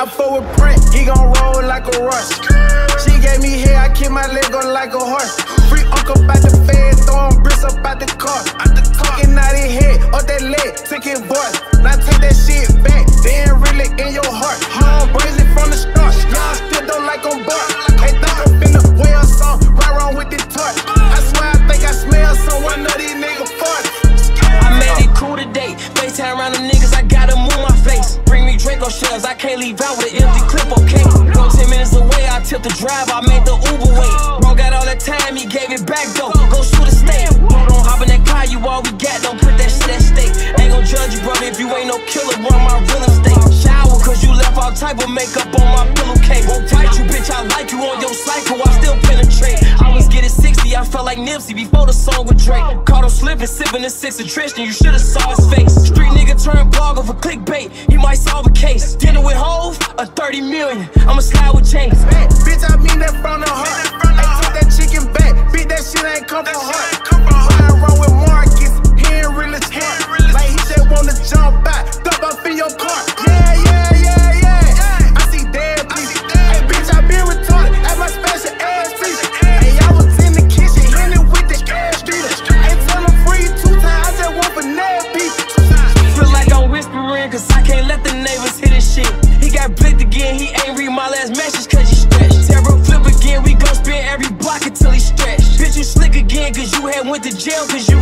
I fuck with Brent, he gon' roll like a rush. She gave me hair, I keep my leg on like a horse. Free uncle by the fed, throwing bricks up out the car. Out the talking out his head, up that leg, his voice. Now take that shit back, they ain't really in your heart. Home brazen from the start, y'all still don't like on board. They think I'm finna wear some, right wrong with the torch. I swear I think I smell some one of these niggas fart. I made it cool today. FaceTime around them niggas, I shells, I can't leave out with an empty clip, okay? Go 10 minutes away, I tipped the drive, I made the Uber wait. Bro got all that time, he gave it back though. Go shoot a state. Bro, don't hop in that car, you all we got, don't put that shit at stake. Ain't gon' judge you, brother, if you ain't no killer, run my real estate. Shower, cause you left all type of makeup on my pillowcase. Won't fight you, bitch, I like you on your cycle, I still penetrate. I was getting 60, I felt like Nipsey before the song with Drake. Caught him slipping, sipping the six of Tristan, you should've saw his face. Street nigga for clickbait, he might solve a case. Dinner with Hove, a 30 million, I'ma slide with James. Bitch, I mean that from the heart. I took that chicken back, bitch, that shit ain't come from heart. Can't let the neighbors hear this shit. He got blicked again, he ain't read my last message cause he stretched. Terror flip again, we gon' spin every block until he stretched. Bitch, you slick again, cause you had went to jail cause you